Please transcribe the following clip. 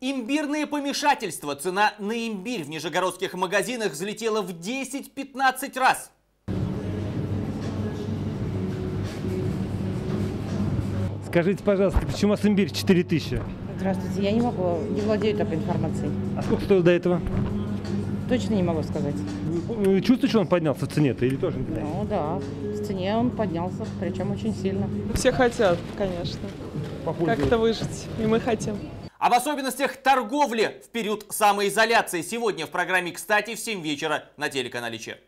Имбирные помешательства. Цена на имбирь в нижегородских магазинах взлетела в 10-15 раз. Скажите, пожалуйста, почему у вас имбирь 4000? Здравствуйте, я не могу, не владею такой информацией. А сколько стоил до этого? Точно не могу сказать. Чувствуете, что он поднялся в цене-то или тоже? Ну да, в цене он поднялся, причем очень сильно. Все хотят, конечно, как-то выжить, и мы хотим. Об особенностях торговли в период самоизоляции сегодня в программе «Кстати» в 7 вечера на телеканале ЧЕ.